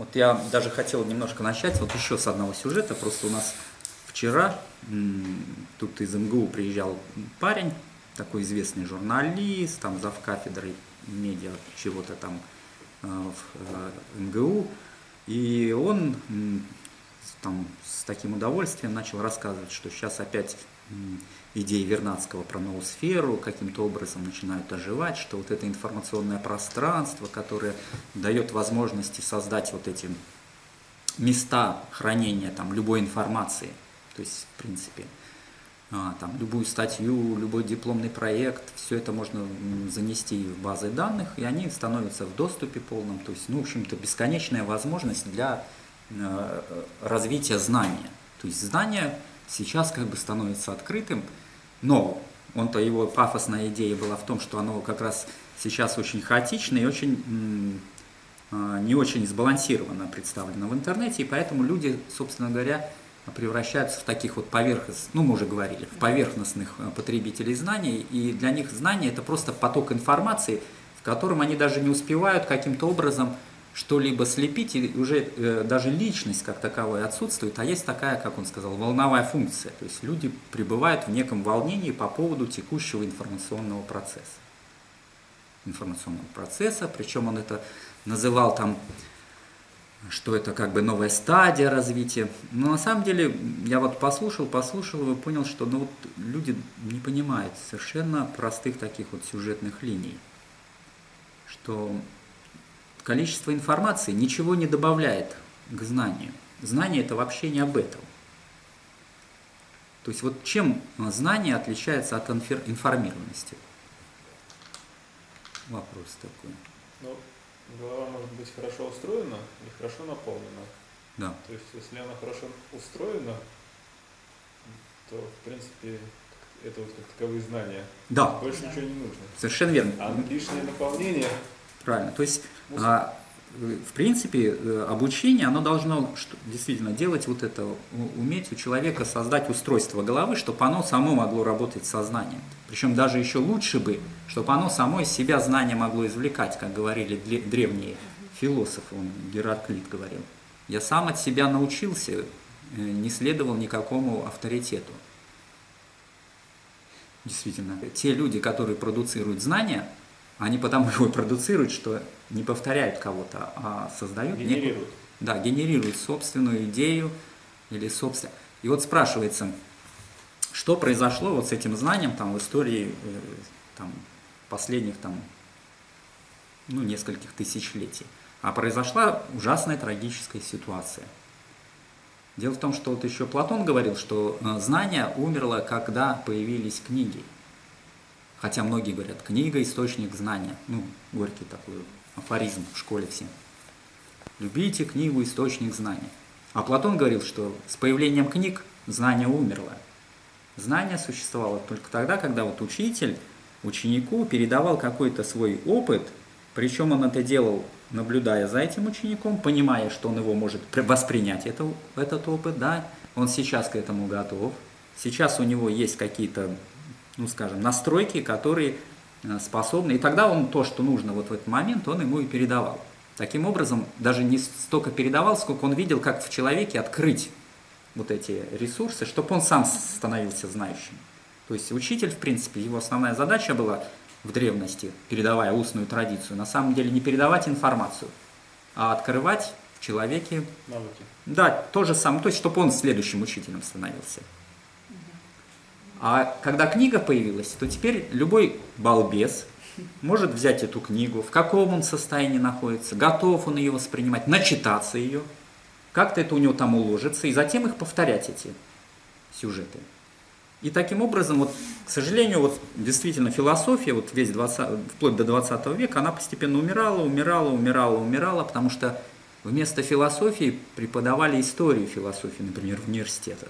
Вот я даже хотел немножко начать вот еще с одного сюжета. Просто у нас вчера тут из МГУ приезжал парень, такой известный журналист, там зав кафедрой медиа чего-то там э, в э, МГУ. И он там с таким удовольствием начал рассказывать, что сейчас опять идеи Вернадского про ноосферу каким-то образом начинают оживать, что вот это информационное пространство, которое дает возможности создать вот эти места хранения там, любой информации, то есть, в принципе, а, там, любую статью, любой дипломный проект, все это можно занести в базы данных, и они становятся в доступе полном. То есть, ну, в общем-то, бесконечная возможность для э, развития знания. То есть знание сейчас как бы становится открытым, но он-то его пафосная идея была в том, что оно как раз сейчас очень хаотично и очень а, не очень сбалансированно представлено в интернете, и поэтому люди, собственно говоря, превращаются в таких вот поверхностных, ну мы уже говорили, в поверхностных а, потребителей знаний, и для них знание это просто поток информации, в котором они даже не успевают каким-то образом что-либо слепить, и уже э, даже личность как таковая отсутствует, а есть такая, как он сказал, волновая функция. То есть люди пребывают в неком волнении по поводу текущего информационного процесса. Информационного процесса, причем он это называл там, что это как бы новая стадия развития. Но на самом деле я вот послушал, послушал и понял, что ну, вот люди не понимают совершенно простых таких вот сюжетных линий. Что количество информации ничего не добавляет к знанию. Знание это вообще не об этом. То есть вот чем знание отличается от информированности? Вопрос такой. Ну, голова может быть хорошо устроена и хорошо наполнена. Да. То есть если она хорошо устроена, то в принципе это вот как таковые знания. Да. Больше ничего не нужно. Совершенно верно. А лишнее наполнение Правильно. То есть, а, в принципе, э, обучение, оно должно действительно делать вот это, уметь у человека создать устройство головы, чтобы оно само могло работать с сознанием. Причем даже еще лучше бы, чтобы оно само из себя знания могло извлекать, как говорили древние философы, он Гераклит говорил. Я сам от себя научился, э, не следовал никакому авторитету. Действительно, те люди, которые продуцируют знания, они потому его продуцируют, что не повторяют кого-то, а создают генерируют. Некую, да, генерируют собственную идею или собственно. И вот спрашивается, что произошло вот с этим знанием там в истории э, там, последних там ну нескольких тысячелетий. А произошла ужасная трагическая ситуация. Дело в том, что вот еще Платон говорил, что э, знание умерло, когда появились книги. Хотя многие говорят, книга – источник знания. Ну, горький такой афоризм в школе всем. Любите книгу – источник знания. А Платон говорил, что с появлением книг знание умерло. Знание существовало только тогда, когда вот учитель ученику передавал какой-то свой опыт, причем он это делал, наблюдая за этим учеником, понимая, что он его может воспринять, это, этот опыт, да, он сейчас к этому готов, сейчас у него есть какие-то ну скажем, настройки, которые э, способны. И тогда он то, что нужно вот в этот момент, он ему и передавал. Таким образом, даже не столько передавал, сколько он видел, как в человеке открыть вот эти ресурсы, чтобы он сам становился знающим. То есть учитель, в принципе, его основная задача была в древности, передавая устную традицию, на самом деле не передавать информацию, а открывать в человеке... Навыки. Да, то же самое, то есть, чтобы он следующим учителем становился. А когда книга появилась, то теперь любой балбес может взять эту книгу, в каком он состоянии находится, готов он ее воспринимать, начитаться ее, как-то это у него там уложится, и затем их повторять, эти сюжеты. И таким образом, вот, к сожалению, вот действительно философия, вот весь 20, вплоть до 20 века, она постепенно умирала, умирала, умирала, умирала, потому что вместо философии преподавали историю философии, например, в университетах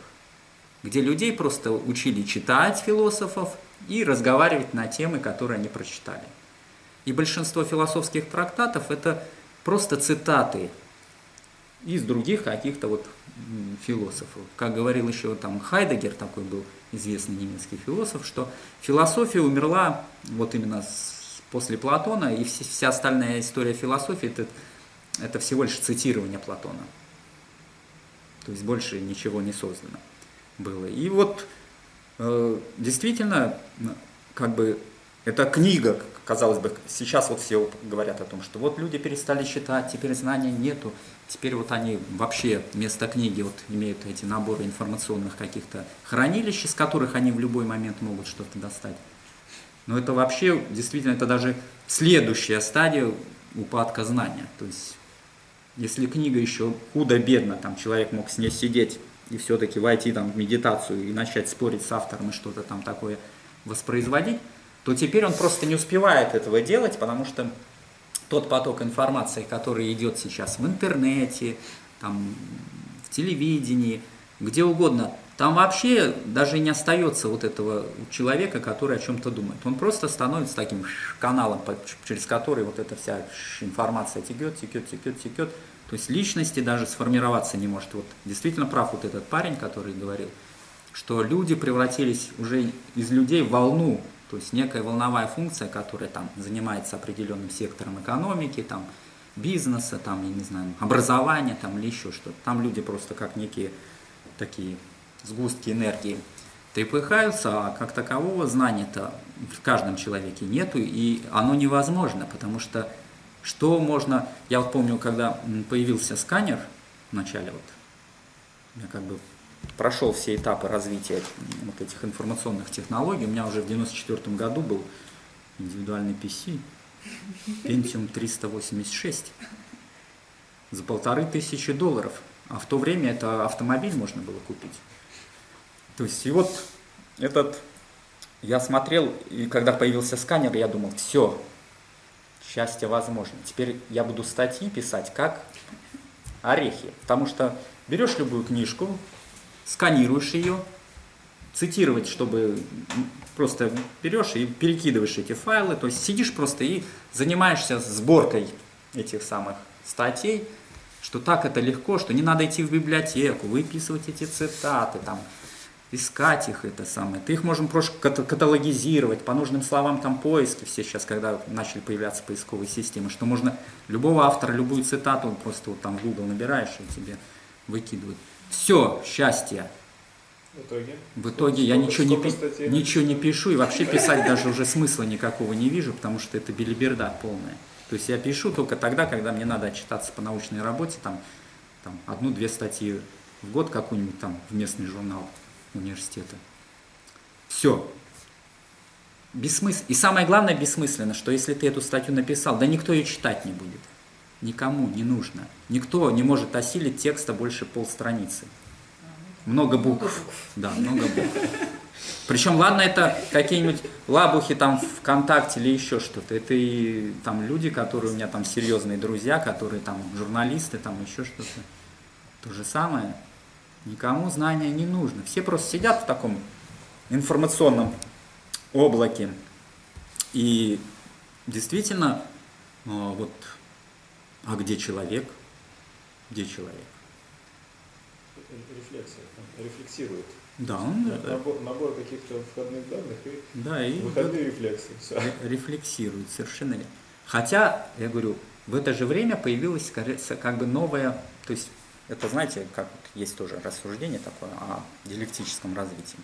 где людей просто учили читать философов и разговаривать на темы, которые они прочитали. И большинство философских трактатов это просто цитаты из других каких-то вот философов. Как говорил еще там Хайдегер, такой был известный немецкий философ, что философия умерла вот именно после Платона, и вся остальная история философии это это всего лишь цитирование Платона. То есть больше ничего не создано было. И вот э, действительно, как бы, эта книга, казалось бы, сейчас вот все говорят о том, что вот люди перестали читать, теперь знания нету, теперь вот они вообще вместо книги вот имеют эти наборы информационных каких-то хранилищ, из которых они в любой момент могут что-то достать. Но это вообще, действительно, это даже следующая стадия упадка знания. То есть, если книга еще худо-бедно, там человек мог с ней сидеть и все-таки войти там в медитацию и начать спорить с автором и что-то там такое воспроизводить, то теперь он просто не успевает этого делать, потому что тот поток информации, который идет сейчас в интернете, там, в телевидении, где угодно, там вообще даже не остается вот этого человека, который о чем-то думает. Он просто становится таким каналом, через который вот эта вся информация текет, текет, текет, текет. То есть личности даже сформироваться не может. Вот действительно прав вот этот парень, который говорил, что люди превратились уже из людей в волну, то есть некая волновая функция, которая там занимается определенным сектором экономики, там, бизнеса, там, я не знаю, образования там, или еще что-то. Там люди просто как некие такие сгустки энергии трепыхаются, а как такового знания-то в каждом человеке нету, и оно невозможно, потому что что можно... Я вот помню, когда появился сканер в начале, вот, я как бы прошел все этапы развития вот этих информационных технологий. У меня уже в 94 году был индивидуальный PC, Pentium 386 за полторы тысячи долларов. А в то время это автомобиль можно было купить. То есть и вот этот, я смотрел, и когда появился сканер, я думал, все, счастье возможно. Теперь я буду статьи писать как орехи. Потому что берешь любую книжку, сканируешь ее, цитировать, чтобы просто берешь и перекидываешь эти файлы, то есть сидишь просто и занимаешься сборкой этих самых статей, что так это легко, что не надо идти в библиотеку, выписывать эти цитаты, там, искать их, это самое. Ты их можем просто каталогизировать по нужным словам там поиски, все сейчас, когда начали появляться поисковые системы, что можно любого автора, любую цитату просто вот там в Google набираешь и тебе выкидывают. Все, счастье. В итоге? В итоге я ничего не, пи- ничего не пишу и вообще писать даже уже смысла никакого не вижу, потому что это билиберда полная. То есть я пишу только тогда, когда мне надо отчитаться по научной работе, там, там одну-две статьи в год какую-нибудь там в местный журнал университета. Все. Бессмысленно. И самое главное бессмысленно, что если ты эту статью написал, да никто ее читать не будет никому не нужно. Никто не может осилить текста больше полстраницы. Много букв. Да, много букв. Причем, ладно, это какие-нибудь лабухи там ВКонтакте или еще что-то. Это и там люди, которые у меня там серьезные друзья, которые там журналисты, там еще что-то. То же самое. Никому знания не нужно. Все просто сидят в таком информационном облаке. И действительно, а, вот а где человек? Где человек? Рефлексия, рефлексирует. Да, он набор, набор каких-то входных данных и, да, и выходные рефлексы. Все. Рефлексирует, совершенно верно. Хотя, я говорю, в это же время появилась как бы новая, то есть это, знаете, как есть тоже рассуждение такое о диалектическом развитии.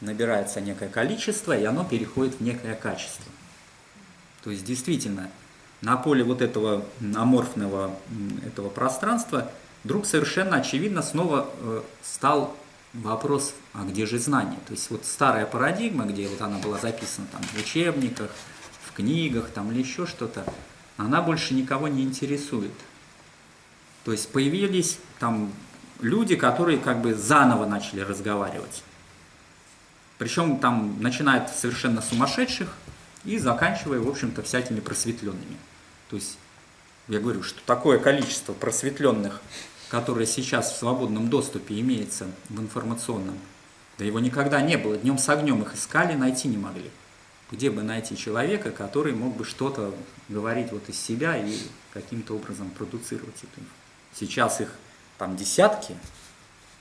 Набирается некое количество, и оно переходит в некое качество. То есть действительно, на поле вот этого аморфного этого пространства вдруг совершенно очевидно снова э, стал вопрос, а где же знание? То есть вот старая парадигма, где вот она была записана там в учебниках, в книгах там или еще что-то, она больше никого не интересует. То есть появились там люди, которые как бы заново начали разговаривать. Причем там начинают совершенно сумасшедших и заканчивая, в общем-то, всякими просветленными. То есть я говорю, что такое количество просветленных, которое сейчас в свободном доступе имеется в информационном, да его никогда не было. Днем с огнем их искали, найти не могли. Где бы найти человека, который мог бы что-то говорить вот из себя и каким-то образом продуцировать это. Сейчас их там десятки,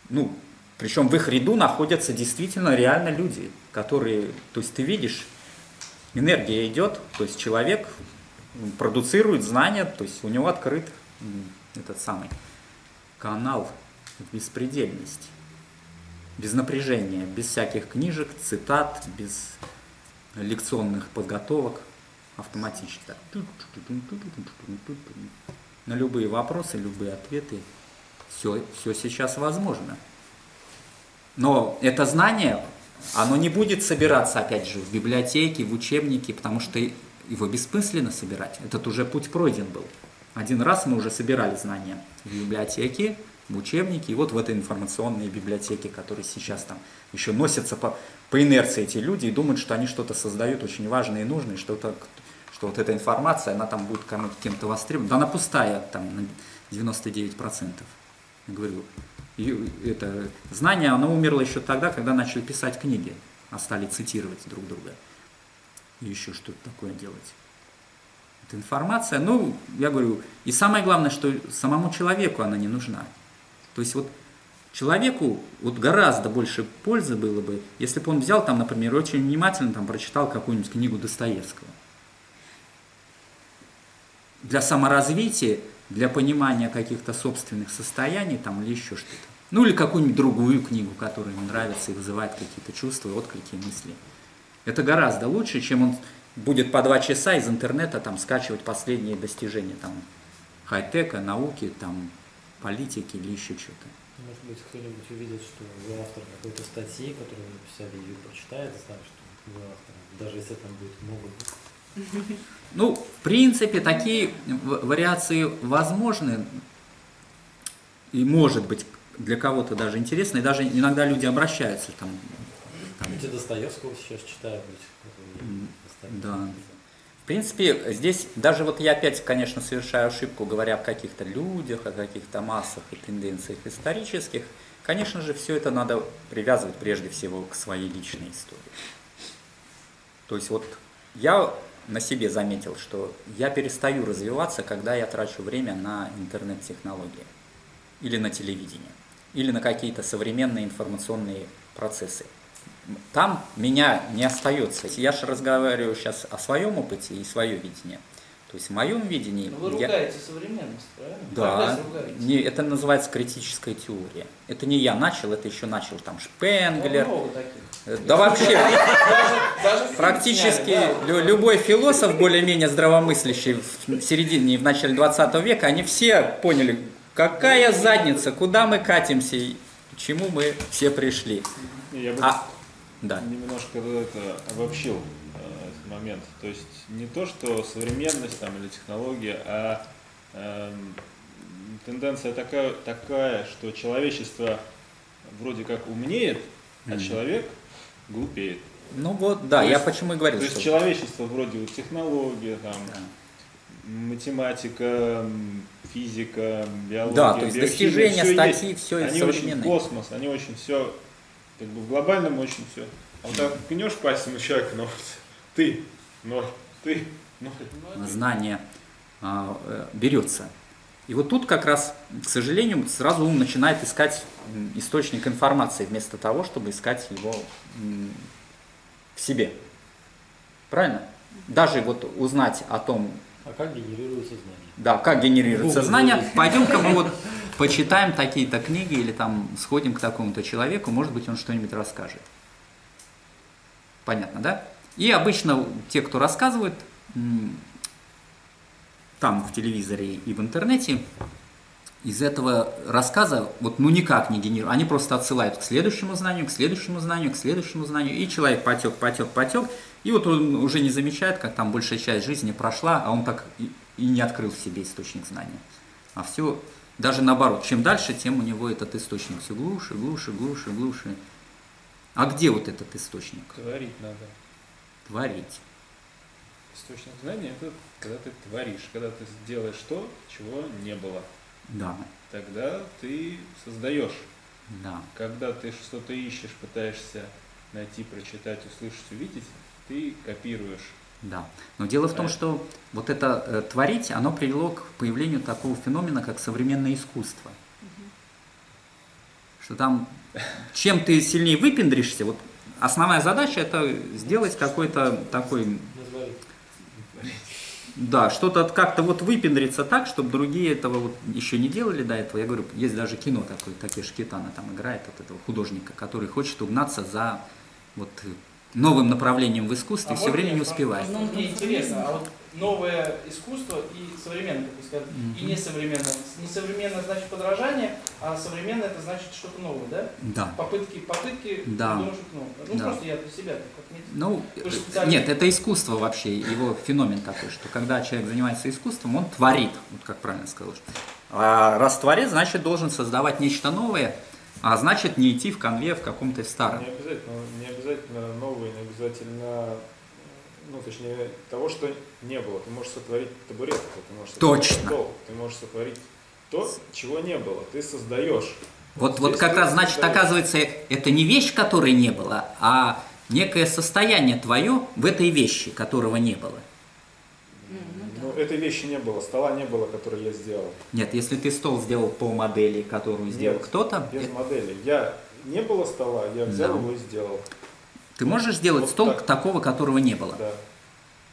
ну, причем в их ряду находятся действительно реально люди, которые, то есть ты видишь, энергия идет, то есть человек продуцирует знания, то есть у него открыт этот самый канал беспредельность. Без напряжения, без всяких книжек, цитат, без лекционных подготовок, автоматически. Так. На любые вопросы, любые ответы, все, все сейчас возможно. Но это знание, оно не будет собираться, опять же, в библиотеке, в учебнике, потому что его бессмысленно собирать. Этот уже путь пройден был. Один раз мы уже собирали знания в библиотеке, в учебнике, и вот в этой информационной библиотеке, которые сейчас там еще носятся по, по инерции эти люди и думают, что они что-то создают очень важное и нужное, что, -то, что вот эта информация, она там будет кем-то востребована. Да она пустая там на 99%. Я говорю, это знание, оно умерло еще тогда, когда начали писать книги, а стали цитировать друг друга. И еще что-то такое делать. Это информация, ну, я говорю, и самое главное, что самому человеку она не нужна. То есть вот человеку вот гораздо больше пользы было бы, если бы он взял там, например, очень внимательно там прочитал какую-нибудь книгу Достоевского. Для саморазвития, для понимания каких-то собственных состояний там или еще что-то. Ну или какую-нибудь другую книгу, которая ему нравится и вызывает какие-то чувства, отклики, мысли. Это гораздо лучше, чем он будет по два часа из интернета там скачивать последние достижения там хай-тека, науки, там политики или еще что-то. Может быть, кто-нибудь увидит, что вы автор какой-то статьи, которую вы написали, и прочитает, знает, что вы автор, даже если там будет много. Ну, в принципе, такие вариации возможны, и может быть для кого-то даже интересно, и даже иногда люди обращаются там. там. Эти Достоевского сейчас читают. Да. В принципе, здесь даже вот я опять, конечно, совершаю ошибку, говоря о каких-то людях, о каких-то массах и тенденциях исторических. Конечно же, все это надо привязывать прежде всего к своей личной истории. То есть вот я на себе заметил, что я перестаю развиваться, когда я трачу время на интернет-технологии или на телевидение, или на какие-то современные информационные процессы там меня не остается. Я же разговариваю сейчас о своем опыте и свое видение. То есть в моем видении... Но вы ругаете я... современность, правильно? Да, не, это называется критическая теория. Это не я начал, это еще начал там Шпенглер. Ну, э, да вообще, практически любой философ, более-менее здравомыслящий в середине и в начале 20 века, они все поняли, какая задница, куда мы катимся и к чему мы все пришли. Я бы а, да. немножко это обобщил момент. То есть не то, что современность там, или технология, а э, тенденция такая, такая, что человечество вроде как умнеет, а mm-hmm. человек глупеет. Ну вот, да, то я есть, почему и говорил. То есть что... человечество вроде вот технология, там, да. математика, физика, биология, Да, то есть достижения, все статьи, есть. все современные. очень космос, они очень все как бы в глобальном очень все. А вот так гнешь пальцем на человека, ну, ты, ноль, ты, ноль. Знание а, э, берется. И вот тут как раз, к сожалению, сразу ум начинает искать источник информации, вместо того, чтобы искать его в себе. Правильно? Даже вот узнать о том... А как генерируется знание? Да, как генерируется знание. Пойдем-ка мы вот почитаем такие-то книги или там сходим к такому-то человеку, может быть, он что-нибудь расскажет. Понятно, да? И обычно те, кто рассказывают, там в телевизоре и в интернете, из этого рассказа вот ну никак не генерируют. Они просто отсылают к следующему знанию, к следующему знанию, к следующему знанию, и человек потек, потек, потек, и вот он уже не замечает, как там большая часть жизни прошла, а он так и, и не открыл в себе источник знания. А все даже наоборот, чем дальше, тем у него этот источник все глуше, глуше, глуше, глуше. А где вот этот источник? Творить надо. Творить. Источник знания это когда ты творишь, когда ты делаешь то, чего не было. Да. Тогда ты создаешь. Да. Когда ты что-то ищешь, пытаешься найти, прочитать, услышать, увидеть, ты копируешь да. Но дело в том, что вот это э, творить, оно привело к появлению такого феномена, как современное искусство. Что там, чем ты сильнее выпендришься, вот основная задача это сделать какой-то такой... Да, что-то как-то вот выпендриться так, чтобы другие этого вот еще не делали до этого. Я говорю, есть даже кино такое, Такеши Китана там играет от этого художника, который хочет угнаться за вот новым направлением в искусстве, а все время не успевает. Мне интересно, а вот новое искусство и современное, как вы сказали, mm-hmm. и несовременное. Несовременное значит подражание, а современное это значит что-то новое, да? Да. Попытки, попытки да. думать что-то новое. Ну, да. просто я для себя так отметил. Ну, нет, это искусство вообще, его феномен такой, что когда человек занимается искусством, он творит, вот как правильно сказал. А раз творит, значит должен создавать нечто новое, а значит не идти в конве в каком-то старом. Не обязательно, не обязательно новое, не обязательно ну, точнее, того, что не было. Ты можешь сотворить табурет, ты можешь сотворить Точно. стол, ты можешь сотворить то, чего не было. Ты создаешь. Вот, вот, вот как раз, значит, создаешь. оказывается, это не вещь, которой не было, а некое состояние твое в этой вещи, которого не было. Этой вещи не было, стола не было, который я сделал. Нет, если ты стол сделал по модели, которую сделал кто-то. Без это... модели. Я не было стола, я взял да. его и сделал. Ты можешь сделать вот стол так. такого, которого не было. Да.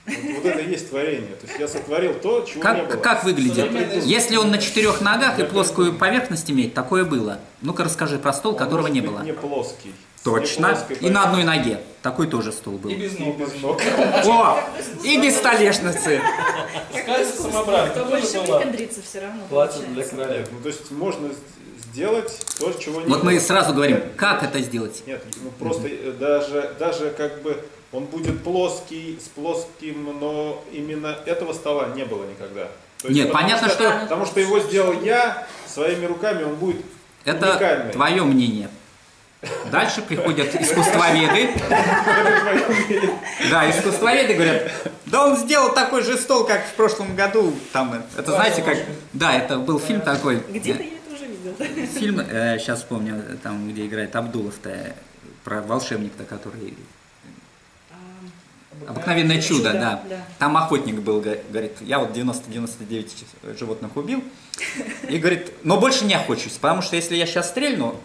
Вот, вот это и есть творение. То есть я сотворил то, чего как, не было. Как выглядит? Если он на четырех ногах и плоскую поверхность имеет, такое было. Ну-ка расскажи про стол, он которого не было. не плоский. Точно. И на одной ноге. Такой тоже стол был. И без ног. И без ног. О! И без столешницы. Скажется самобранка. Больше выпендриться все равно. Платят для короля. Ну, то есть можно сделать то, чего не Вот мы сразу говорим, как это сделать? Нет, ну просто mm-hmm. даже, даже как бы он будет плоский, с плоским, но именно этого стола не было никогда. То есть, Нет, понятно, что, что... Потому что его сделал я, своими руками он будет Это уникальный. твое мнение. Дальше приходят искусствоведы. Да, искусствоведы говорят, да он сделал такой же стол, как в прошлом году. Там, это знаете, как... Да, это был фильм такой. Где-то я это уже видел. Фильм, э, сейчас помню, там, где играет Абдулов-то, про волшебника, который Обыкновенное чудо, да. да. Там охотник был, говорит, я вот 90-99 животных убил. И говорит, но больше не охочусь, потому что если я сейчас стрельну,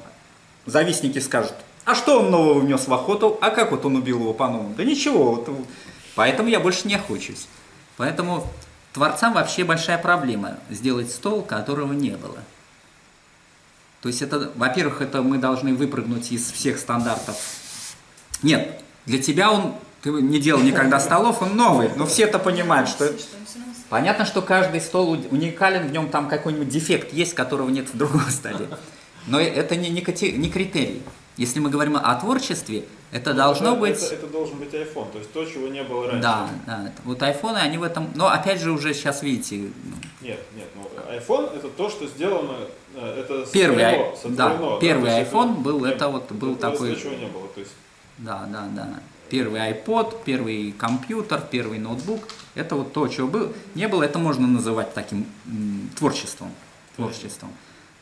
завистники скажут, а что он нового внес в охоту, а как вот он убил его по-новому? Да ничего, вот, поэтому я больше не охочусь. Поэтому творцам вообще большая проблема сделать стол, которого не было. То есть это, во-первых, это мы должны выпрыгнуть из всех стандартов. Нет, для тебя он ты не делал никогда столов, он новый, но все это понимают, что... Понятно, что каждый стол уникален, в нем там какой-нибудь дефект есть, которого нет в другом столе. Но это не, не, не критерий. Если мы говорим о творчестве, это ну, должно это, быть... Это, это должен быть iPhone, то есть то, чего не было раньше. Да, да. Вот iPhone, они в этом... Но опять же уже сейчас видите... Ну. Нет, нет, ну, iPhone это то, что сделано... Э, это первый, сотворено, сотворено, да, первый да, iPhone это, был, это вот был это такой... чего не было, то есть... Да, да, да. Первый iPod, первый компьютер, первый ноутбук. Это вот то, чего был, не было, это можно называть таким м, творчеством. Творчеством.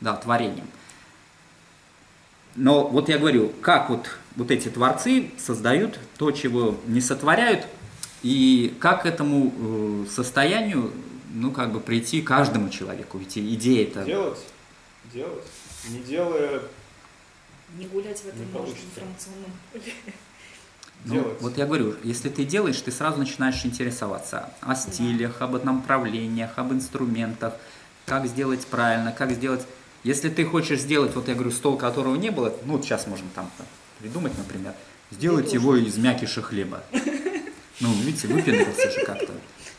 Да, творением. Но вот я говорю, как вот, вот эти творцы создают то, чего не сотворяют, и как к этому э, состоянию, ну, как бы прийти каждому человеку, ведь идея это... Делать, делать, не делая... Не гулять в этом информационном поле. Ну, вот я говорю, если ты делаешь, ты сразу начинаешь интересоваться о стилях, об направлениях, об инструментах, как сделать правильно, как сделать... Если ты хочешь сделать, вот я говорю, стол, которого не было, ну, вот сейчас можем там придумать, например, сделать его из мякиша хлеба. Ну, видите, выпендрился же как-то.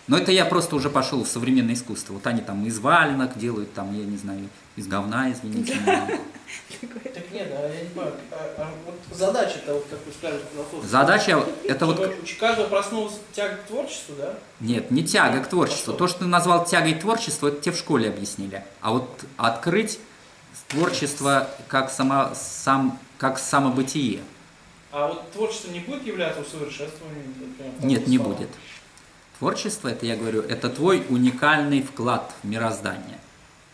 Но это я просто уже пошел в современное искусство. Вот они там из валенок делают, там, я не знаю, из говна, извините. Так нет, а я не понимаю, а, а вот задача-то, вот как вы сказали, Задача, это вот... У каждого проснулась тяга к творчеству, да? Нет, не тяга к творчеству. То, что ты назвал тягой к творчеству, это тебе в школе объяснили. А вот открыть творчество как, само, сам, как самобытие. А вот творчество не будет являться усовершенствованием? Нет, не будет. Творчество, это я говорю, это твой уникальный вклад в мироздание.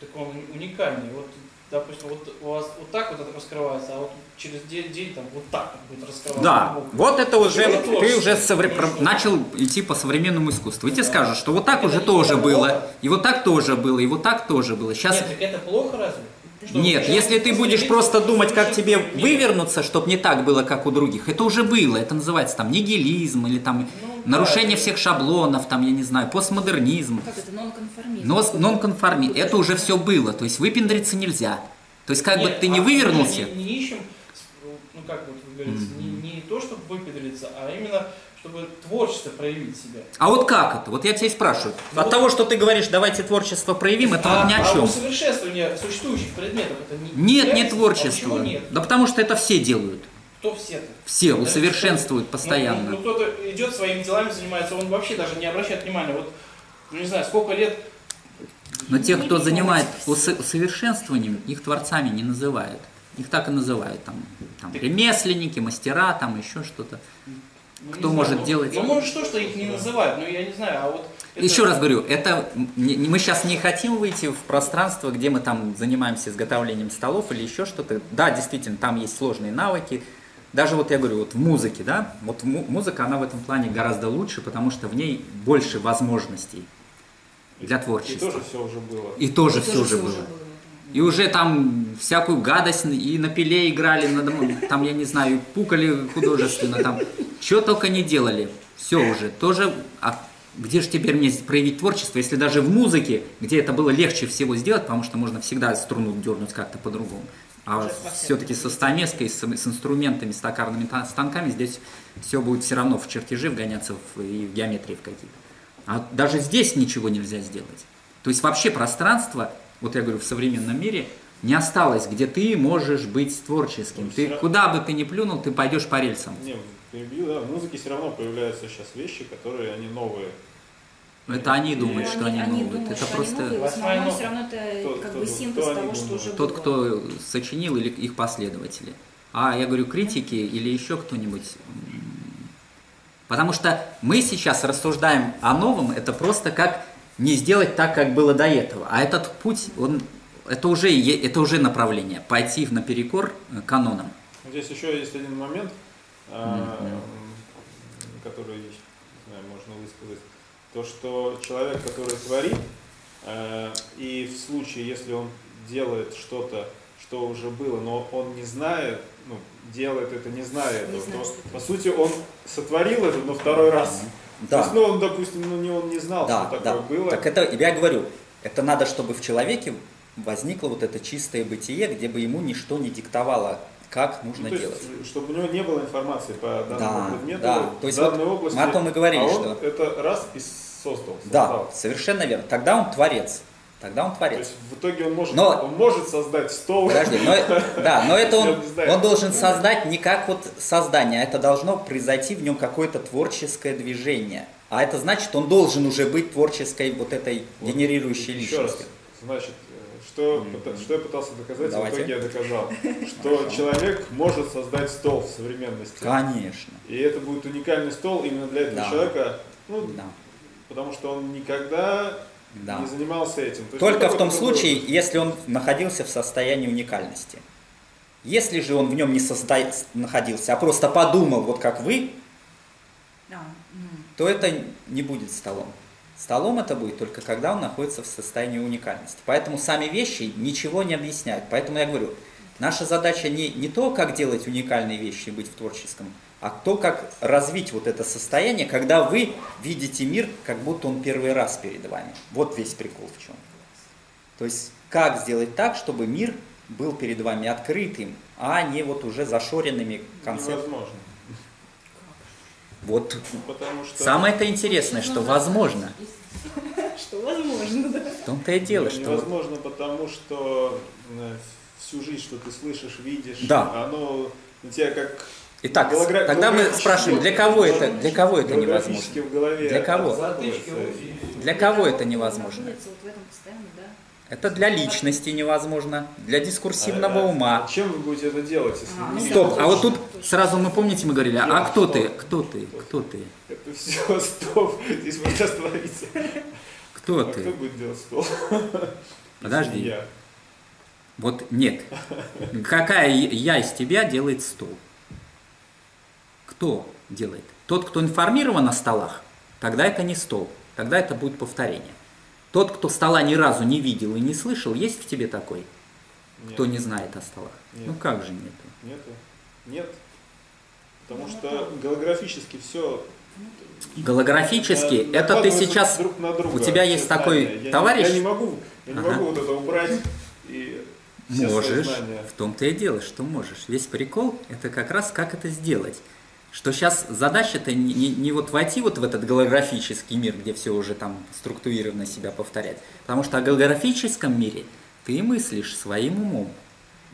Так он уникальный. Вот, допустим, вот у вас вот так вот это раскрывается, а вот через день, день там вот так будет раскрываться. Да, вот это уже, это ты уже совре... начал идти по современному искусству. И да. тебе скажут, что вот так это уже тоже плохо. было, и вот так тоже было, и вот так тоже было. Сейчас... Нет, так это плохо разве? Что Нет, если ты будешь просто думать, как тебе вывернуться, чтобы не так было, как у других, это уже было. Это называется там нигилизм или там... Ну, нарушение всех шаблонов, там, я не знаю, постмодернизм. Как это, нонконформизм? Но, нонконформизм, это уже все было, то есть выпендриться нельзя. То есть как Нет, бы ты не а вывернулся, Мы не, не ищем, ну как вот вы говорите, не, не то, чтобы выпендриться, а именно, чтобы творчество проявить себя. а вот как это? Вот я тебя и спрашиваю. Ну От вот- того, что ты говоришь, давайте творчество проявим, это вот ни о а чем. усовершенствование существующих предметов это не Нет, не? А творчество. почему нет? Да потому что это все делают. Кто все-то? Все Да, усовершенствуют Ну, постоянно. Ну, ну, кто-то идет своими делами, занимается, он вообще даже не обращает внимания. Вот, ну не знаю, сколько лет Но тех, кто Не занимается понимаете. усо- усовершенствованием, их творцами не называют. Их так и называют. Там, там ремесленники, мастера, там еще что-то. Ну, Кто может знаю, ну, делать? Ну, может, что, что их не называют, но я не знаю, а вот... это- Еще раз говорю, это мы сейчас не хотим выйти в пространство, где мы там занимаемся изготовлением столов или еще что-то. Да, действительно, там есть сложные навыки. Даже вот я говорю, вот в музыке, да, вот му- музыка, она в этом плане гораздо лучше, потому что в ней больше возможностей для И творчества. тоже все уже было. И тоже И все тоже уже всё было. было. И уже там всякую гадость и на пиле играли, на там, я не знаю, пукали художественно, там, что только не делали. Все уже, тоже, а где же теперь мне проявить творчество, если даже в музыке, где это было легче всего сделать, потому что можно всегда струну дернуть как-то по-другому. А все-таки со стамеской, с, с инструментами, с токарными та- станками здесь все будет все равно в чертежи вгоняться в, и в геометрии в какие-то. А даже здесь ничего нельзя сделать. То есть вообще пространство, вот я говорю, в современном мире не осталось, где ты можешь быть творческим. Ну, Ты всё- куда бы ты ни плюнул, ты пойдешь по рельсам. Не, перебью, да, в музыке все равно появляются сейчас вещи, которые они новые. Это они думают, что они, новые. думают, это что они просто новые, в основном все равно это Кто- как кто бы синтез Кто они того, что думают? уже тот, было. кто сочинил или их последователи. А я говорю, критики или еще кто-нибудь. Потому что мы сейчас рассуждаем о новом, это просто как не сделать так, как было до этого. А этот путь, он, это, уже, это уже направление, пойти наперекор э, канонам. Здесь еще есть один момент, м, который не знаю, можно высказать. То, что человек, который творит, э, и в случае, если он делает что-то, что уже было, но он не знает, ну, делает это не зная Не этого, то, по сути, он сотворил это, но второй раз. То есть, ну, он, допустим, ну, не, он не знал, Да, что да. такое было. Так это, я говорю, это надо, чтобы в человеке возникло вот это чистое бытие, где бы ему ничто не диктовало, как Ну, нужно то есть, делать. чтобы у него не было информации по данному Да, предмету, да. То есть в данной вот области, мы о том и говорили, а он что- это раз и создал. Да, создал. совершенно верно. Тогда он творец. Тогда он То творец. есть в итоге он может, Но- он может создать стол. Подожди, но, да, но это он, он должен создать не как вот создание, а это должно произойти в нем какое-то творческое движение. А это значит, он должен уже быть творческой вот этой Вот. генерирующей Еще раз, личностью. значит, что, что я пытался доказать, Давайте. в итоге я доказал, что человек может создать стол в современности. Конечно. И это будет уникальный стол именно для этого Да. человека, ну, Да, потому что он никогда да. не занимался этим. То Только в том случае, другой если он находился в состоянии уникальности. Если же он в нем не состо- находился, а просто подумал, вот как вы, А, м. то это не будет столом. Столом это будет только когда он находится в состоянии уникальности. Поэтому сами вещи ничего не объясняют. Поэтому я говорю, наша задача не, не то, как делать уникальные вещи и быть в творческом, а то, как развить вот это состояние, когда вы видите мир, как будто он первый раз перед вами. Вот весь прикол в чем. То есть, как сделать так, чтобы мир был перед вами открытым, а не вот уже зашоренными концепциями. невозможно. Вот Потому что самое-то интересное, что возможно. Что возможно, да. В том-то и дело, что... невозможно, потому что э, всю жизнь, что ты слышишь, видишь, Да. оно на тебя как Итак, гологра- тогда мы спрашиваем, для кого это, для кого это невозможно? в голове Для кого? Для кого это кто невозможно? Это для личности невозможно, для дискурсивного А, ума. а Чем вы будете это делать, если А, не- ну Стоп, а вот тут сразу мы помните, мы говорили, а кто ты, кто ты, кто ты, Это все, стоп, здесь можно остановиться. кто А кто ты? будет делать стол? Подожди. Не. Вот нет. Какая я из тебя делает стол? Кто делает? Тот, кто информирован о столах, тогда это не стол, тогда это будет повторение. Тот, кто стола ни разу не видел и не слышал, есть в тебе такой, Нет. кто не знает о столах? Нет. Ну как же нету? Нету. Нет. Потому Ну, что голографически все Голографически, это ты сейчас, друг на друга, у тебя есть такой я товарищ? Не, я не могу, я не ага. могу вот это убрать и Можешь, в том-то и дело, что можешь. Весь прикол, это как раз как это сделать. Что сейчас задача-то не, не, не вот войти вот в этот голографический мир, где все уже там структурированно себя повторять. Потому что о голографическом мире ты мыслишь своим умом.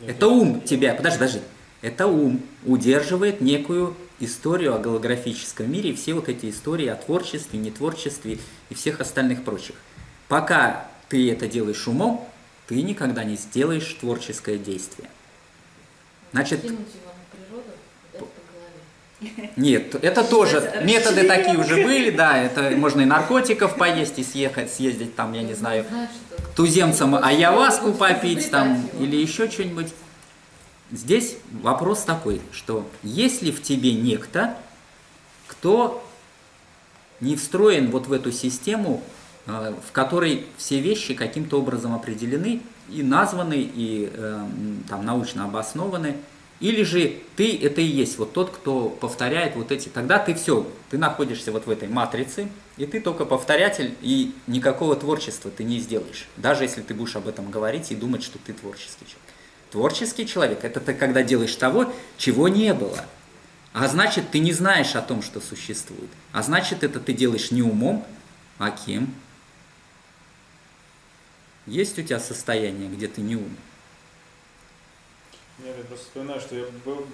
Нет, это ум тебя, подожди, подожди, это ум удерживает некую историю о голографическом мире и все вот эти истории о творчестве, нетворчестве и всех остальных прочих. Пока ты это делаешь умом, ты никогда не сделаешь творческое действие. Значит, нет, это тоже методы такие уже были, да, это можно и наркотиков поесть, и съехать, съездить там, я не знаю, туземцам аяваску попить там или еще что-нибудь. Здесь вопрос такой, что если в тебе некто, кто не встроен вот в эту систему, э, в которой все вещи каким-то образом определены и названы, и э, там научно обоснованы, или же ты это и есть вот тот, кто повторяет вот эти, тогда ты все, ты находишься вот в этой матрице, и ты только повторятель, и никакого творчества ты не сделаешь, даже если ты будешь об этом говорить и думать, что ты творческий человек. Творческий человек – это ты когда делаешь того, чего не было. А значит, ты не знаешь о том, что существует. А значит, это ты делаешь не умом, а кем? Есть у тебя состояние, где ты не ум? Нет, я просто вспоминаю, что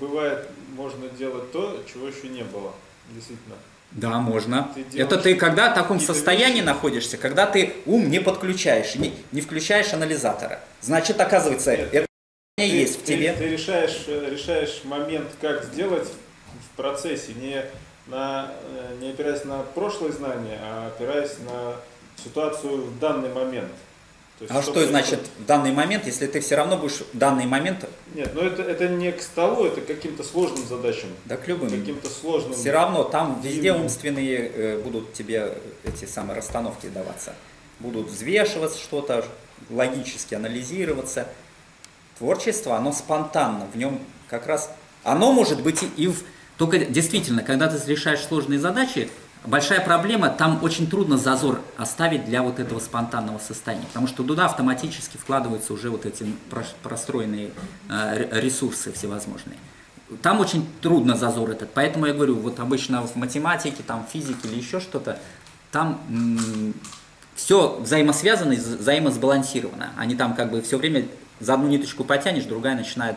бывает, можно делать то, чего еще не было. Действительно. Да, можно. Ты это ты когда в таком состоянии вещи? находишься, когда ты ум не подключаешь, не, не включаешь анализатора. Значит, оказывается, Нет. это ты, есть в тебе. Ты, решаешь, э, решаешь момент, как сделать в процессе, не, на, э, не опираясь на прошлые знания, а опираясь на ситуацию в данный момент. Есть, а что, значит в данный момент, если ты все равно будешь в данный момент? Нет, но это, это не к столу, это к каким-то сложным задачам. Да к любым. Каким-то сложным. Все равно там везде умственные э, будут тебе эти самые расстановки даваться. Будут взвешиваться что-то, логически анализироваться творчество, оно спонтанно, в нем как раз, оно может быть и в... Только действительно, когда ты решаешь сложные задачи, большая проблема, там очень трудно зазор оставить для вот этого спонтанного состояния, потому что туда автоматически вкладываются уже вот эти простроенные э, ресурсы всевозможные. Там очень трудно зазор этот, поэтому я говорю, вот обычно в математике, там физике или еще что-то, там все взаимосвязано и взаимосбалансировано. Они там как бы все время за одну ниточку потянешь, другая начинает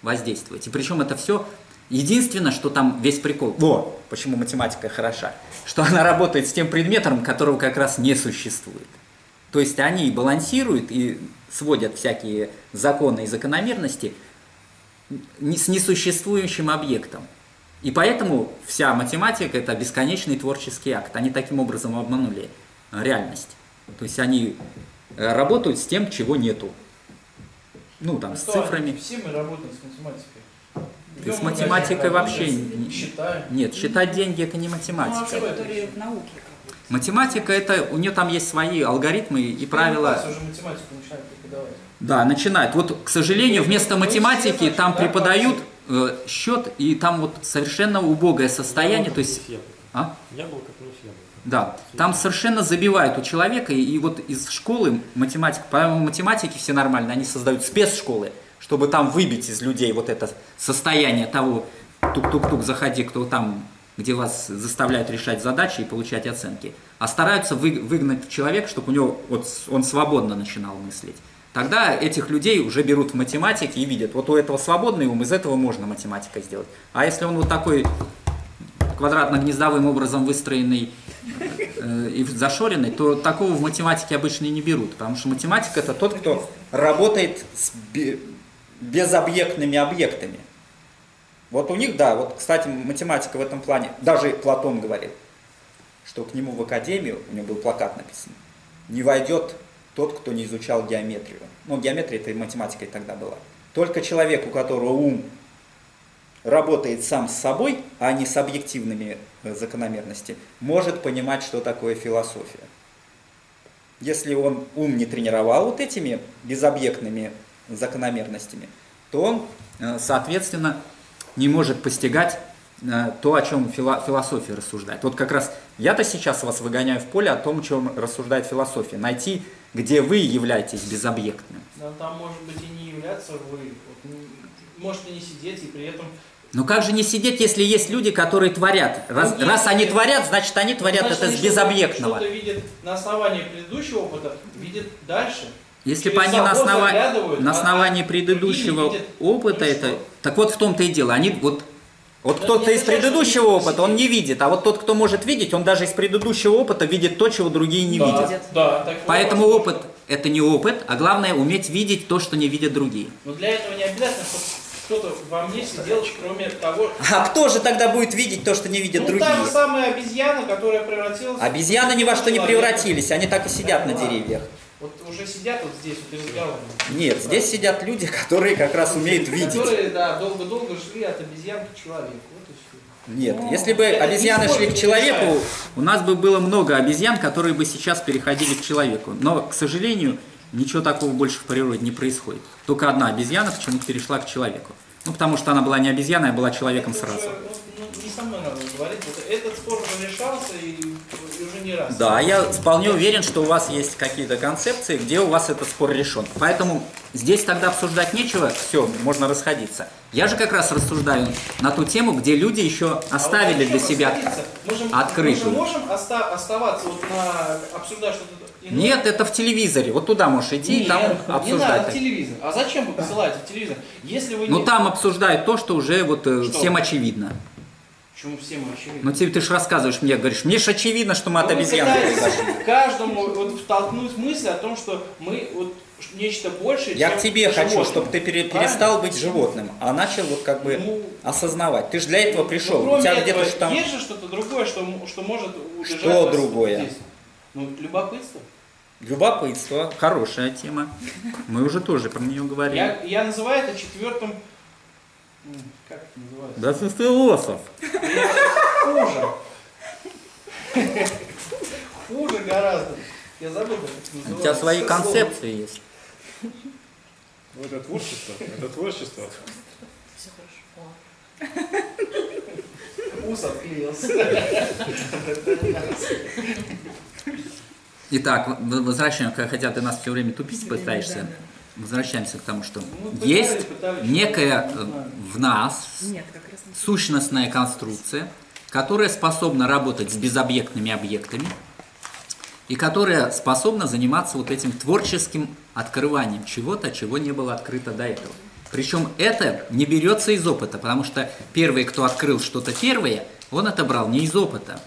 воздействовать. И причем это все Единственное, что там весь прикол, во, почему математика хороша, что она работает с тем предметом, которого как раз не существует. То есть они балансируют и сводят всякие законы и закономерности с несуществующим объектом. И поэтому вся математика – это бесконечный творческий акт. Они таким образом обманули реальность. То есть они э, работают с тем, чего нету. Ну, там, а с цифрами. Все мы работаем с математикой. Ты с математикой вообще не считаем. Нет, считать деньги это не математика. Ну, а в науке. Математика это у нее там есть свои алгоритмы и правила. Уже математику начинают преподавать. Да, начинают. Вот, к сожалению, вместо математики там преподают э, счет, и там вот совершенно убогое состояние. То есть, а? Яблоко плюс яблоко. Да, там совершенно забивают у человека, и, и вот из школы математика, по математике все нормально, они создают спецшколы, чтобы там выбить из людей вот это состояние того, тук-тук-тук, заходи, кто там, где вас заставляют решать задачи и получать оценки, а стараются вы, выгнать человека, чтобы у него вот он свободно начинал мыслить. Тогда этих людей уже берут в математике и видят, вот у этого свободный ум, из этого можно математика сделать. А если он вот такой квадратно-гнездовым образом выстроенный э, и зашоренный, то такого в математике обычно и не берут, потому что математика это тот, кто работает с безобъектными объектами. Вот у них, да, вот, кстати, математика в этом плане, даже Платон говорит, что к нему в академию, у него был плакат написан, не войдет тот, кто не изучал геометрию. Ну, геометрия это и математика и тогда была. Только человек, у которого ум работает сам с собой, а не с объективными э, закономерностями, может понимать, что такое философия. Если он ум не тренировал вот этими безобъектными закономерностями, то он, э, соответственно, не может постигать э, то, о чем философия рассуждает. Вот как раз я-то сейчас вас выгоняю в поле о том, о чем рассуждает философия. Найти, где вы являетесь безобъектным. Да, там может быть и не являться вы. Вот, можете не сидеть и при этом ну как же не сидеть, если есть люди, которые творят? Раз, ну, раз они творят, значит они творят значит, это с безобъектного. Что-то видят на основании предыдущего опыта, видят дальше. Если бы они на, основа... на а основании предыдущего видят, опыта ну, это... Что? Так вот в том-то и дело. Они вот вот кто-то из предыдущего опыта, он не видит, а вот тот, кто может видеть, он даже из предыдущего опыта видит то, чего другие не да, видят. Да, Поэтому опыт – это не опыт, а главное – уметь видеть то, что не видят другие. Но для этого не обязательно, чтобы кто-то во мне сидел, кроме того... А кто же тогда будет видеть то, что не видят ну, другие? та же самая обезьяна, которая превратилась... Обезьяны ни во что не превратились, они так и сидят да, на деревьях. Вот уже сидят вот здесь, вот и разговаривают. Нет, да. здесь сидят люди, которые как раз умеют видеть. Которые, да, долго-долго шли от обезьян к человеку. Нет, Но если бы обезьяны шли к человеку, у нас бы было много обезьян, которые бы сейчас переходили к человеку. Но, к сожалению, Ничего такого больше в природе не происходит. Только одна обезьяна почему-то перешла к человеку. Ну, потому что она была не обезьяной, а была человеком это сразу. Уже, ну, не со мной надо говорить. Этот спор уже решался и, и уже не раз. Да, я вполне уверен, что у вас есть какие-то концепции, где у вас этот спор решен. Поэтому здесь тогда обсуждать нечего, все, можно расходиться. Я же как раз рассуждаю на ту тему, где люди еще оставили а вот для себя можем, открытую. Мы же можем оста оставаться вот на обсуждать что-то нет, это в телевизоре. Вот туда можешь идти Нет, и там обсуждать. Не надо в телевизор. А зачем вы посылаете в телевизор? Если вы ну, не... Ну там обсуждают то, что уже вот э, что? всем очевидно. Почему всем очевидно? Ну тебе ты же рассказываешь мне, говоришь, мне же очевидно, что мы от обезьян каждому вот втолкнуть мысль о том, что мы вот нечто большее, Я к тебе хочу, чтобы ты пере, перестал быть животным, а начал вот как бы ну, осознавать. Ты же для этого пришел. Ну, У тебя где-то там... есть же что-то другое, что, что может удержать Что другое? Здесь? Ну, любопытство. Любопытство, хорошая тема. Мы уже тоже про нее говорили. Я, я называю это четвертым... Как это называется? Да ты философ. Хуже. Хуже гораздо. Я забыл, как это называется. У тебя свои концепции есть. Ну, это творчество. Это творчество. Все хорошо. Ус отклеился. Итак, возвращаемся, хотя ты нас все время тупить пытаешься. Возвращаемся к тому, что ну, есть некая э, в нас сущностная конструкция, которая способна работать с безобъектными объектами и которая способна заниматься вот этим творческим открыванием чего-то, чего не было открыто до этого. Причем это не берется из опыта, потому что первый, кто открыл что-то первое, он это брал не из опыта,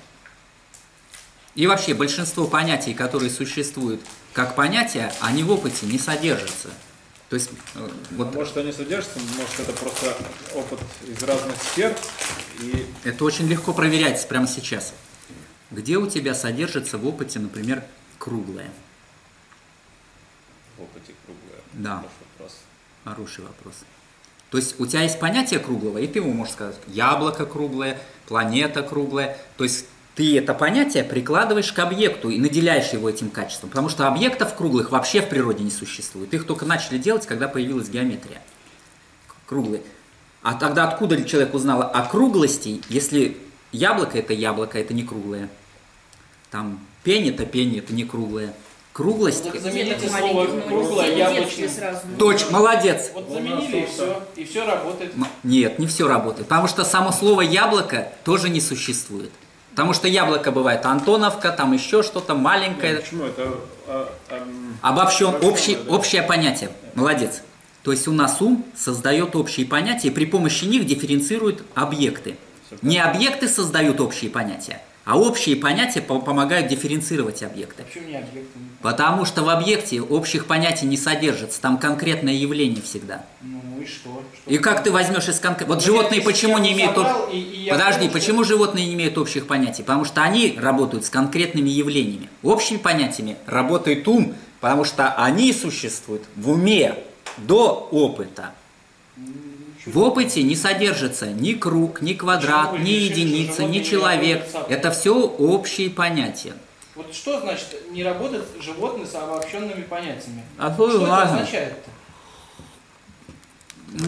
и вообще большинство понятий, которые существуют как понятия, они в опыте не содержатся. То есть, э, вот... Может, они содержатся, может, это просто опыт из разных сфер. И... Это очень легко проверять прямо сейчас. Где у тебя содержится в опыте, например, круглое? В опыте круглое? Да. Хороший вопрос. Хороший вопрос. То есть у тебя есть понятие круглого, и ты ему можешь сказать, яблоко круглое, планета круглая. То есть ты это понятие прикладываешь к объекту и наделяешь его этим качеством. Потому что объектов круглых вообще в природе не существует. Их только начали делать, когда появилась геометрия. Круглые. А тогда откуда человек узнал о круглости, если яблоко это яблоко, это не круглое. Там пень это пень, это не круглое. Круглость. Вот замените слово круглое яблочное. Точно, молодец. Вот заменили и все, и все работает. Нет, не все работает. Потому что само слово яблоко тоже не существует. Потому что яблоко бывает Антоновка, там еще что-то маленькое. Нет, почему это? А, а, Обобщен, общий, да. общее понятие. Молодец. То есть у нас ум создает общие понятия и при помощи них дифференцирует объекты. Не объекты создают общие понятия, а общие понятия помогают дифференцировать объекты. Почему не объекты? Потому что в объекте общих понятий не содержится, там конкретное явление всегда. Ну, что? что и как ты возьмешь из конкретного... Вот животные почему не имеют... И, и Подожди, понял, почему что... животные не имеют общих понятий? Потому что они работают с конкретными явлениями. Общими понятиями работает ум, потому что они существуют в уме до опыта. В опыте не содержится ни круг, ни квадрат, ни единица, ни человек. Это все общие понятия. Вот что значит не работает животные с обобщенными понятиями? А что это означает-то?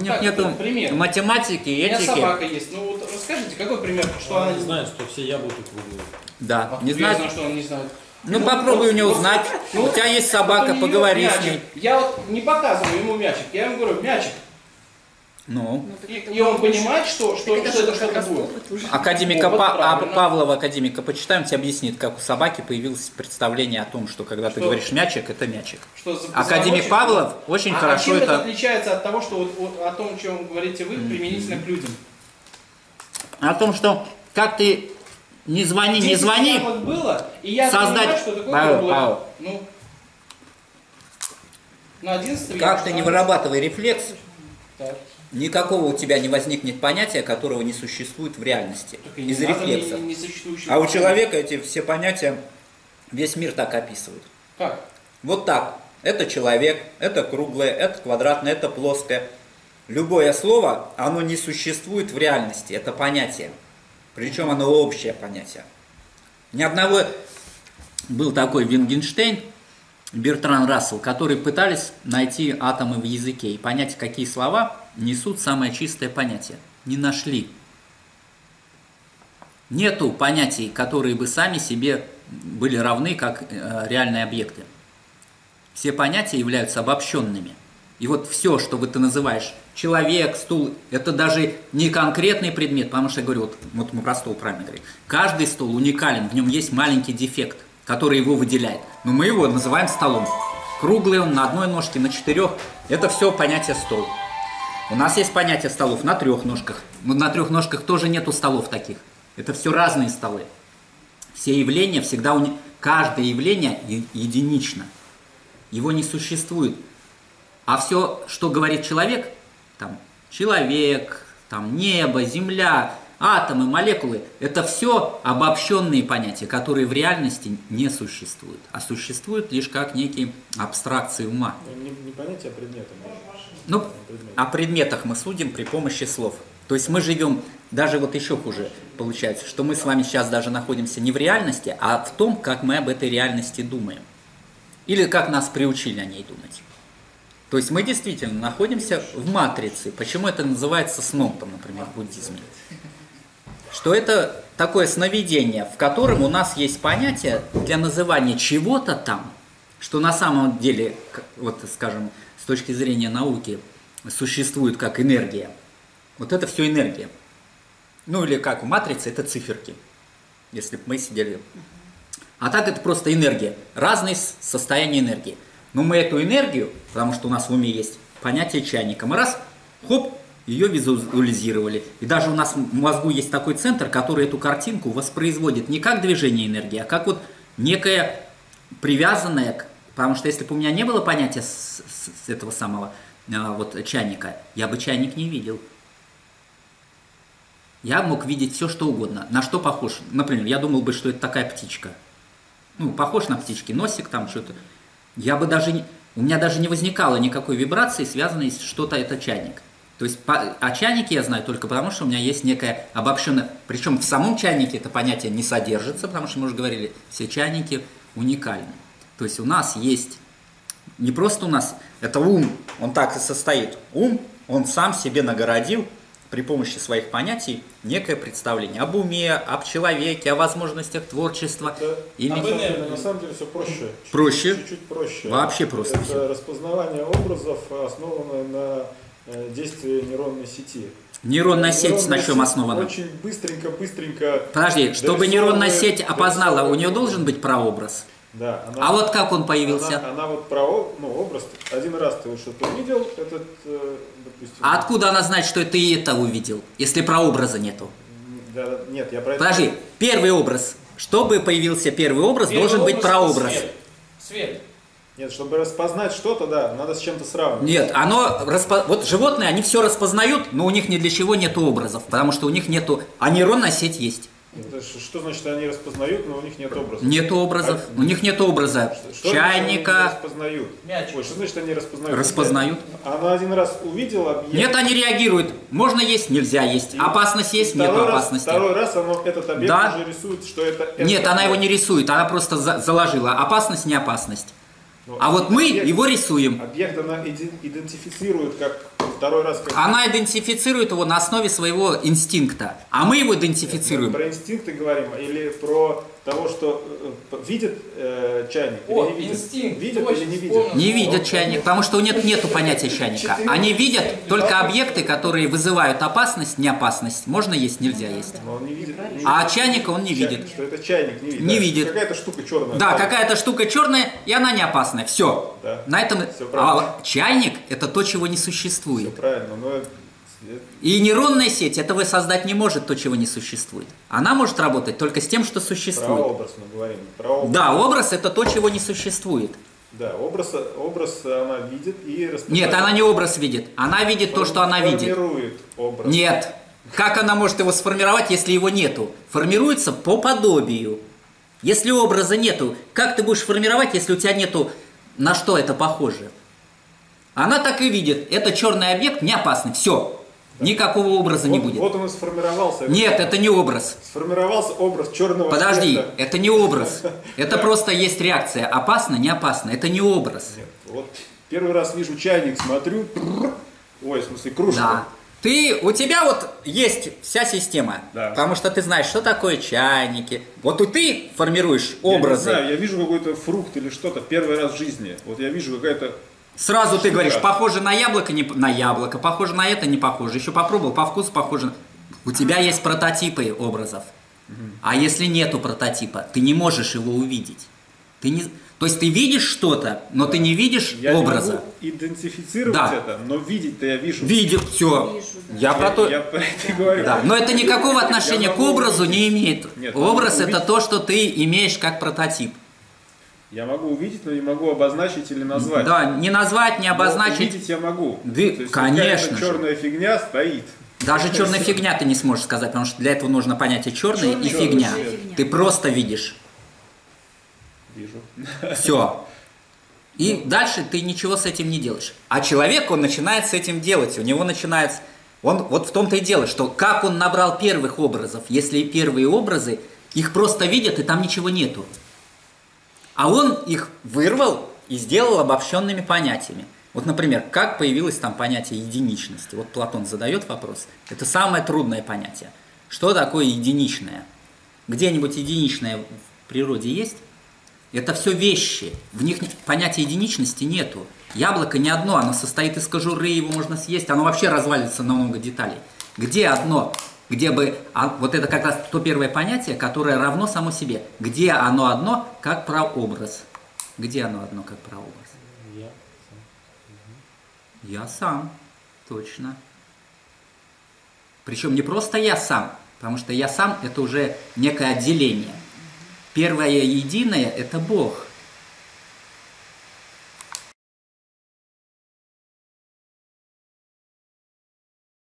Нет, нету пример. математики, этики. У меня собака есть. Ну вот расскажите, какой пример, что она... не знает, что все яблоки круглые. Да, а не знает. Знаю, что он не знает. Ну, ну попробуй у него узнать. Ну, у тебя есть собака, поговори с ней. Я вот не показываю ему мячик, я ему говорю, мячик, ну. И, и он понимает, что, что, это, что это что-то будет. Академика Па- а, Павлова, академика, почитаем, тебе объяснит, как у собаки появилось представление о том, что когда что? ты говоришь мячик, это мячик. Что за, Академик Павлов очень а, хорошо а чем это... это отличается от того, что вот, вот, о том, о чем говорите вы, применительно mm-hmm. к людям? О том, что как ты не звони, не звони. Вот было, и я создать... понимаю, что такое Павел, Павел. Ну, на 11 Как ты не вырабатывай рефлекс, так никакого у тебя не возникнет понятия, которого не существует в реальности из рефлексов. Не, не а у человека эти все понятия весь мир так описывают. Как? Вот так. Это человек, это круглое, это квадратное, это плоское. Любое слово, оно не существует в реальности, это понятие. Причем оно общее понятие. Ни одного был такой Вингенштейн, Бертран Рассел, которые пытались найти атомы в языке и понять, какие слова несут самое чистое понятие. Не нашли. Нету понятий, которые бы сами себе были равны, как э, реальные объекты. Все понятия являются обобщенными. И вот все, что вот ты называешь человек, стул, это даже не конкретный предмет, потому что я говорю, вот, вот мы про стол правильно говорим. Каждый стол уникален, в нем есть маленький дефект который его выделяет. Но мы его называем столом. Круглый он на одной ножке, на четырех. Это все понятие стол. У нас есть понятие столов на трех ножках. Но на трех ножках тоже нету столов таких. Это все разные столы. Все явления всегда уни... Каждое явление единично. Его не существует. А все, что говорит человек, там человек, там небо, земля, атомы, молекулы – это все обобщенные понятия, которые в реальности не существуют, а существуют лишь как некие абстракции ума. Ну, не, не понятия, а предметы. Ну, о предметах мы судим при помощи слов. То есть мы живем, даже вот еще хуже получается, что мы с вами сейчас даже находимся не в реальности, а в том, как мы об этой реальности думаем. Или как нас приучили о ней думать. То есть мы действительно находимся в матрице. Почему это называется сном, там, например, в буддизме? что это такое сновидение, в котором у нас есть понятие для называния чего-то там, что на самом деле, вот скажем, точки зрения науки, существует как энергия. Вот это все энергия. Ну или как в матрице, это циферки, если бы мы сидели. А так это просто энергия, разные состояния энергии. Но мы эту энергию, потому что у нас в уме есть понятие чайника, мы раз, хоп, ее визуализировали. И даже у нас в мозгу есть такой центр, который эту картинку воспроизводит не как движение энергии, а как вот некое привязанное. Потому что если бы у меня не было понятия с, с этого самого а, вот чайника, я бы чайник не видел. Я мог видеть все, что угодно. На что похож? Например, я думал бы, что это такая птичка. Ну, похож на птички, носик там что-то. Я бы даже не... У меня даже не возникало никакой вибрации, связанной с что-то это чайник. То есть по, о чайнике я знаю только потому, что у меня есть некая обобщенная... Причем в самом чайнике это понятие не содержится, потому что мы уже говорили, все чайники уникальны. То есть у нас есть... Не просто у нас, это ум, он так и состоит. Ум, он сам себе нагородил при помощи своих понятий некое представление об уме, об человеке, о возможностях творчества. Это, Иметь... об на самом деле все проще. Проще? Чуть-чуть проще. Вообще просто. Это все. распознавание образов, основанное на Э, действие нейронной сети. Нейронная сеть нейронная на чем основана? Очень быстренько, быстренько. Подожди, чтобы нейронная сеть опознала, у нее должен быть прообраз? Да. Она, а вот как он появился? Она, она вот про ну, образ, один раз ты что-то увидел, этот, э, допустим. А откуда она знает, что ты это увидел, если прообраза нету? Да, нет, я про это... Подожди, первый образ. Чтобы появился первый образ, первый должен образ быть прообраз. Свет. свет. Нет, чтобы распознать что-то, да, надо с чем-то сравнивать. Нет, оно распо... вот животные, они все распознают, но у них ни для чего нет образов, потому что у них нету, а нейронная сеть есть. Это что значит они распознают, но у них нет образов? Нет образов. А, у них нет образа что, Чайника. Что они распознают? Мяч. Ой, что значит они распознают? Распознают. Она один раз увидела объект. Нет, они реагируют. Можно есть, нельзя есть. И Опасность есть, нет опасности. Второй раз оно, этот объект да? уже рисует, что это. это нет, она его не рисует, она просто за, заложила. Опасность, не опасность. А вот мы объект, его рисуем. Объект она идентифицирует как второй раз... Как... Она идентифицирует его на основе своего инстинкта, а мы его идентифицируем. Мы про инстинкты говорим или про того, что э, видит э, чайник О, или не видит? инстинкт, видит точно, или не видит? Не видят чайник, потому что у них нету понятия чайника. Они видят только объекты, которые вызывают опасность, не опасность. Можно есть, нельзя есть. Но он не видит. не А видит. чайника он не Чай- видит. Что это чайник не видит. Не да, видит. Какая-то штука черная. Да, какая-то штука черная, и она не опасная. Все. Да. На этом. Всё правильно. А чайник это то, чего не Все существует. правильно, но И нейронная сеть этого создать не может то, чего не существует. Она может работать только с тем, что про существует. образ мы говорим. Про образ. Да, образ это то, чего не существует. Да, образ, образ она видит и. Нет, она не образ видит. Она видит то, что она видит. Формирует образ. Нет. Как она может его сформировать, если его нету? Формируется по подобию. Если образа нету, как ты будешь формировать, если у тебя нету, на что это похоже? Она так и видит. Это черный объект не опасный. Все. Никакого образа не Вот- будет. Вот он и сформировался. Нет, это не образ. Сформировался образ черного Подожди, цвета. это не образ. Это просто есть реакция. Опасно, не опасно. Это не образ. Нет, вот первый раз вижу чайник, смотрю. Ой, в смысле, кружка. Да. Ты, у тебя вот есть вся система, Да. потому что ты знаешь, что такое чайники. Вот и ты формируешь Я не образы. знаю, я вижу какой-то фрукт или что-то первый раз в жизни. Вот я вижу какая-то... Сразу ты говоришь, похоже на яблоко, не на яблоко, похоже на это, не похоже. Еще попробовал, по вкусу похоже. У тебя есть прототипы образов. А если нету прототипа, ты не можешь его увидеть. Ты не... То есть ты видишь что-то, но ты не видишь Я образа. могу идентифицировать Да. это, но видеть-то я вижу. Видел, все. Вижу, да. Я про то. Я про это говорю. Да, но это никакого отношения Я к образу увидеть. не имеет. Нет, Образ это увидеть. то, что ты имеешь как прототип. Я могу увидеть, но не могу обозначить или назвать. Да, не назвать, не Но обозначить. увидеть я могу. Да, есть конечно черная фигня стоит. Даже черная фигня ты не сможешь сказать, потому что для этого нужно понятие черный и фигня. и фигня. Ты просто видишь. Вижу. Все. И дальше ты ничего с этим не делаешь. А человек, он начинает с этим делать. У него начинается... Он, вот в том-то и дело, что как он набрал первых образов, если первые образы, их просто видят, и там ничего нету. А он их вырвал и сделал обобщенными понятиями. Вот, например, как появилось там понятие единичности? Вот Платон задает вопрос. Это самое трудное понятие. Что такое единичное? Где-нибудь единичное в природе есть? Это все вещи. В них понятия единичности нету. Яблоко не одно, оно состоит из кожуры, его можно съесть, оно вообще развалится на много деталей. Где одно? Где бы... а вот это как раз то первое понятие, которое равно само себе. Где оно одно, как прообраз? Где оно одно, как прообраз? Я Я сам, точно. Причем не просто я сам, потому что я сам это уже некое отделение. Первое единое это Бог.